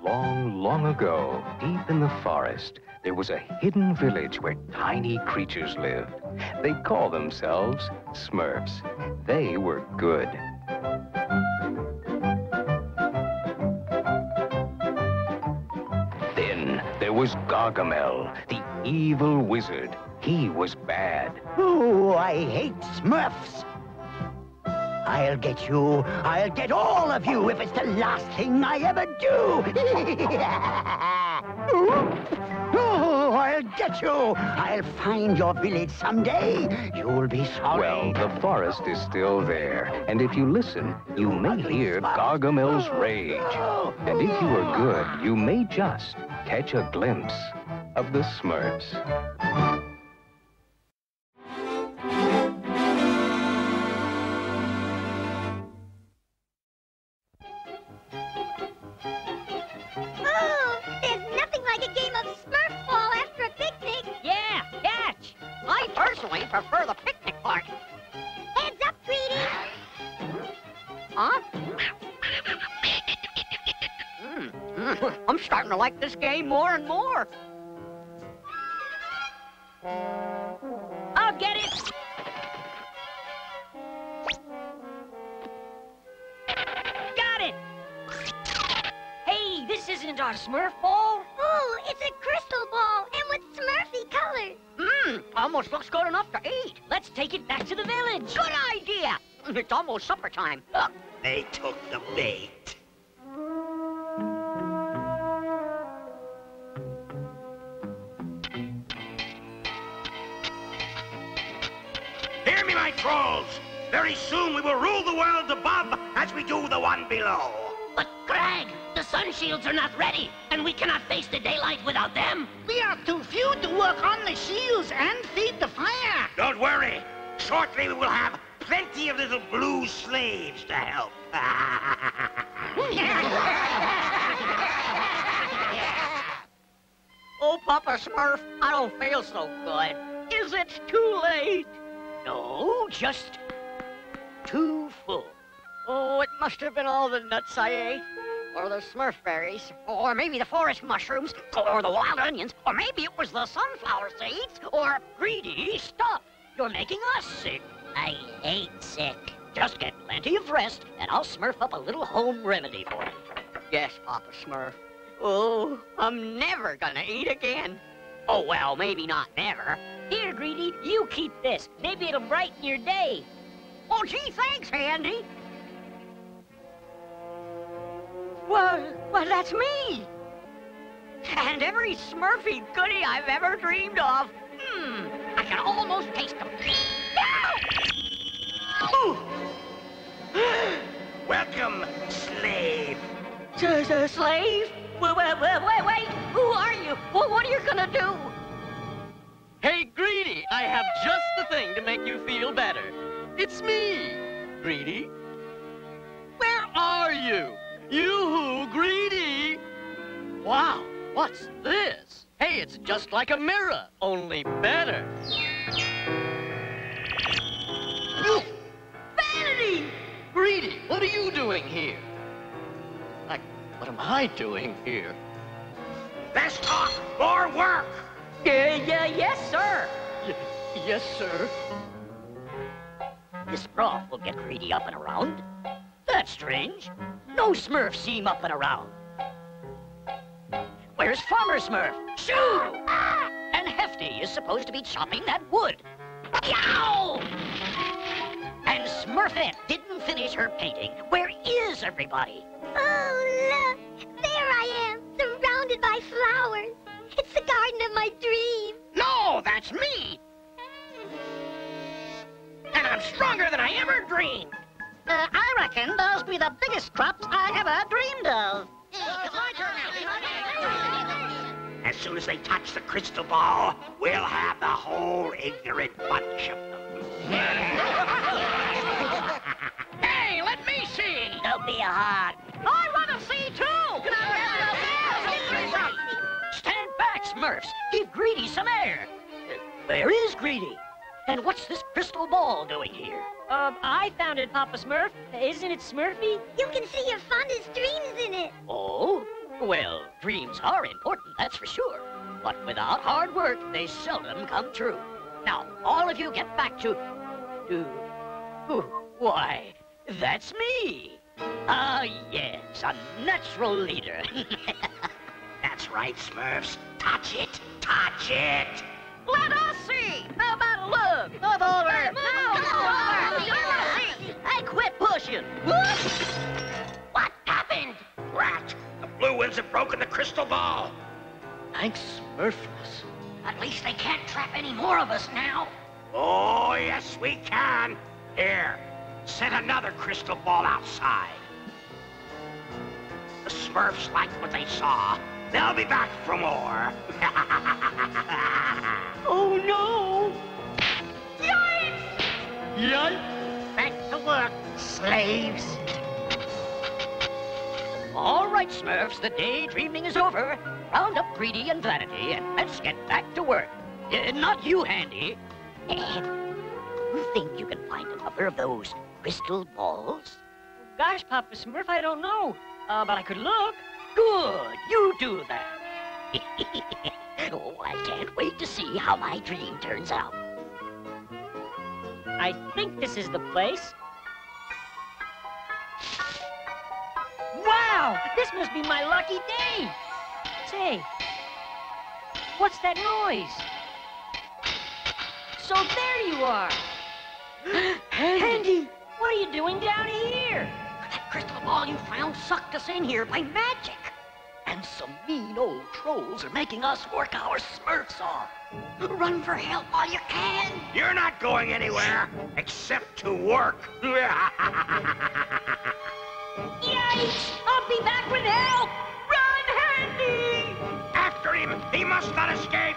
Long, long ago, deep in the forest, there was a hidden village where tiny creatures lived. They called themselves Smurfs. They were good. Then there was Gargamel, the evil wizard. He was bad. Oh, I hate Smurfs. I'll get you. I'll get all of you if it's the last thing I ever do. oh, I'll get you. I'll find your village someday. You'll be sorry. Well, the forest is still there, and if you listen, you may hear Gargamel's rage. And if you are good, you may just catch a glimpse of the Smurfs. I'm starting to like this game more and more. I'll get it. Got it. Hey, this isn't our Smurf ball. Oh, it's a crystal ball and with Smurfy colors. Mmm, almost looks good enough to eat. Let's take it back to the village. Good idea. It's almost supper time. Look, They took the bait. My trolls! Very soon we will rule the world above as we do the one below. But, Greg, the sun shields are not ready, and we cannot face the daylight without them. We are too few to work on the shields and feed the fire. Don't worry. Shortly we will have plenty of little blue slaves to help. oh, Papa Smurf, I don't feel so good. Is it too late? No, just too full. Oh, it must have been all the nuts I ate. Or the Smurf berries. Or maybe the forest mushrooms. Or the wild onions. Or maybe it was the sunflower seeds. Or greedy stuff. You're making us sick. I hate sick. Just get plenty of rest, and I'll smurf up a little home remedy for you. Yes, Papa Smurf. Oh, I'm never gonna eat again. Oh, well, maybe not never. Greedy, you keep this. Maybe it'll brighten your day. Oh, gee, thanks, Handy. Well, well, that's me. And every Smurfy goodie I've ever dreamed of. Hmm, I can almost taste them. Welcome, slave. S- s- slave? Wait, wait, wait, wait, wait. Who are you? Well, what are you gonna do? Thing to make you feel better. It's me, Greedy. Where are you? You, who Greedy? Wow, what's this? Hey, it's just like a mirror, only better. Vanity! Greedy, what are you doing here? Like, what am I doing here? Less talk, more work. Yeah, yeah, yes, sir. Y yes, sir. This broth will get greedy up and around. That's strange. No Smurf seem up and around. Where's Farmer Smurf? Shoo! Ah! And Hefty is supposed to be chopping that wood. Yow! And Smurfette didn't finish her painting. Where is everybody? Oh, look. There I am, surrounded by flowers. It's the garden of my dreams. No, that's me. And I'm stronger than I ever dreamed. Uh, I reckon those be the biggest crops I ever dreamed of. As soon as they touch the crystal ball, we'll have the whole ignorant bunch of them. Hey, let me see. Don't be a hog. I want to see too! Stand back, Smurfs. Give Greedy some air. Where is Greedy? And what's this crystal ball doing here? Um, I found it, Papa Smurf. Isn't it Smurfy? You can see your fondest dreams in it. Oh? Well, dreams are important, that's for sure. But without hard work, they seldom come true. Now, all of you get back to... to... Why, that's me. Ah, yes, a natural leader. That's right, Smurfs. Touch it. Touch it. Let us see. How about a look? Move over. Over. I quit pushing. What happened? Rat, the blue winds have broken the crystal ball. Thanks, Smurfless. At least they can't trap any more of us now. Oh, yes, we can. Here, set another crystal ball outside. The Smurfs liked what they saw. They'll be back for more. Oh, no. Yikes! Back to work, slaves. All right, Smurfs, the daydreaming is over. Round up Greedy and Vanity, and let's get back to work. Uh, not you, Handy. you think you can find another of those crystal balls? Gosh, Papa Smurf, I don't know. Uh, but I could look. Good, you do that. oh, I can't wait to see how my dream turns out. I think this is the place. Wow! This must be my lucky day! Say, what's that noise? So there you are! Handy! What are you doing down here? That crystal ball you found sucked us in here by magic. And some mean old trolls are making us work our smurfs off. Run for help while you can. You're not going anywhere except to work. Yikes! I'll be back with help! Run, Handy! After him! He must not escape!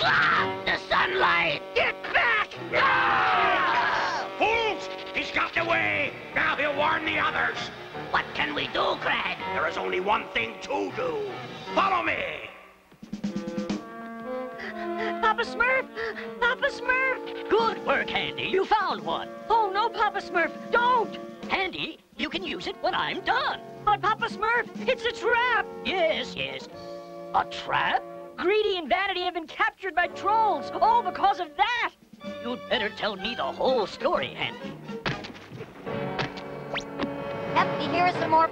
Ah, can we do, Crag? There is only one thing to do. Follow me! Papa Smurf! Papa Smurf! Good work, Handy. You found one. Oh, no, Papa Smurf! Don't! Handy, you can use it when I'm done. But Papa Smurf, it's a trap! Yes, yes. A trap? Greedy and Vanity have been captured by trolls, all because of that! You'd better tell me the whole story, Handy. Hefty, here's some more.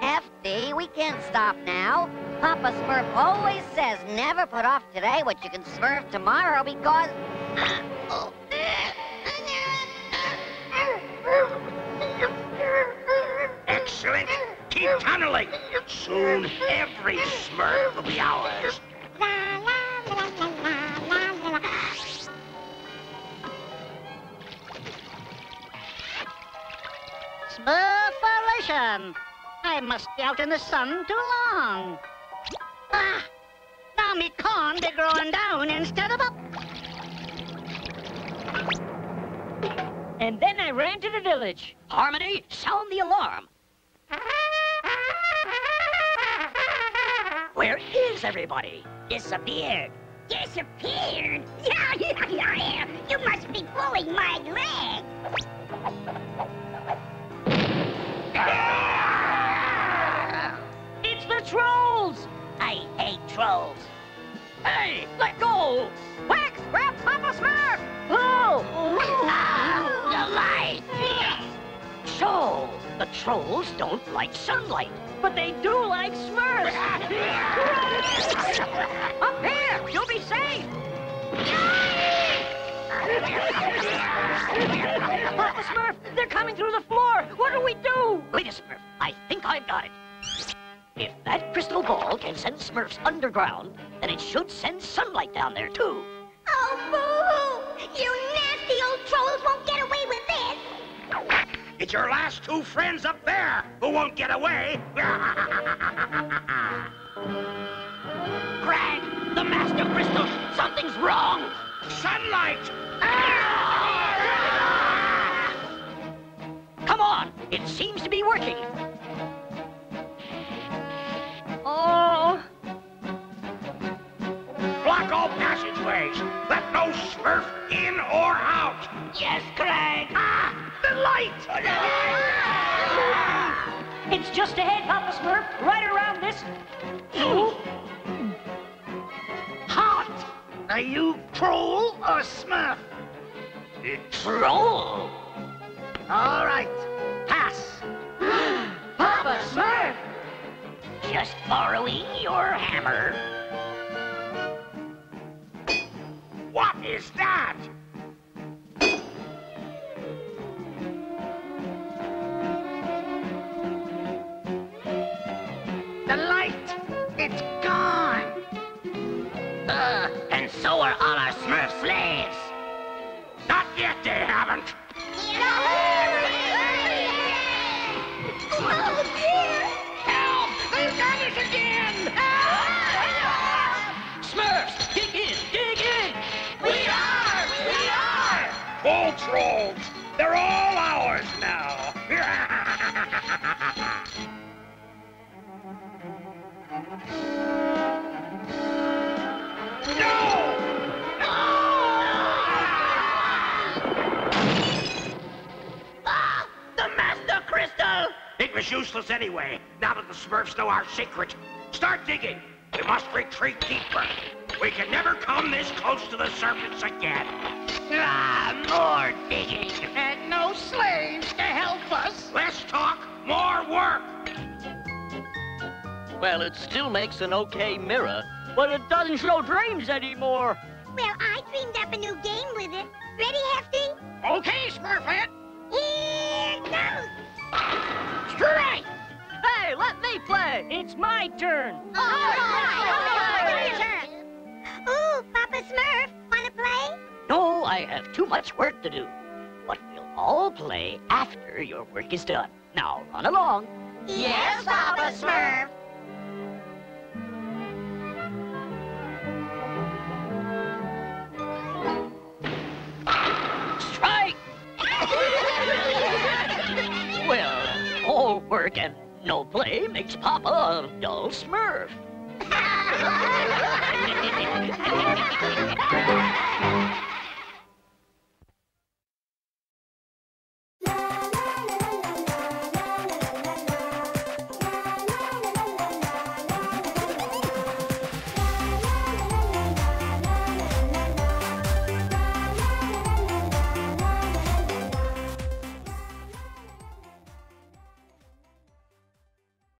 Hefty, we can't stop now. Papa Smurf always says never put off today what you can smurf tomorrow because. Excellent! Keep tunneling! Soon every Smurf will be ours. Smurfalation! I must be out in the sun too long. Ah! Now me corn be growing down instead of up. And then I ran to the village. Harmony, sound the alarm. Where is everybody? Disappeared. Disappeared? Yeah, yeah, yeah, yeah. You must be pulling my leg. It's the trolls! I hate trolls. Hey, let go! Quick, grab Papa Smurf! Oh! Ah, the light. So, the trolls don't like sunlight. But they do like Smurfs! Up here! Papa Smurf, they're coming through the floor! What do we do? Wait a Smurf, I think I've got it. If that crystal ball can send Smurfs underground, then it should send sunlight down there, too. Oh, boo-hoo! You nasty old trolls won't get away with this! It's your last two friends up there who won't get away. working. Oh! Block all passageways. Let no Smurf in or out? Yes, Craig. Ah, the light! It's just ahead, Papa Smurf, right around this. Hot! Are you troll or Smurf? Troll. All right, Just borrowing your hammer. What is that? The light, it's gone. Uh, and so are all our Smurf slaves. Crystal! It was useless anyway, now that the Smurfs know our secret. Start digging. We must retreat deeper. We can never come this close to the surface again. Ah, more digging. And no slaves to help us. Less talk, more work. Well, it still makes an okay mirror, but it doesn't show dreams anymore. Well, I dreamed up a new game with it. Ready, Hefty? Okay, Smurfette. Here goes. Strike! Hey, let me play. It's my turn. Oh, Ooh, Papa Smurf, wanna play? No, I have too much work to do. But we'll all play after your work is done. Now, run along. Yes, Papa Smurf. work, and no play makes Papa a dull smurf.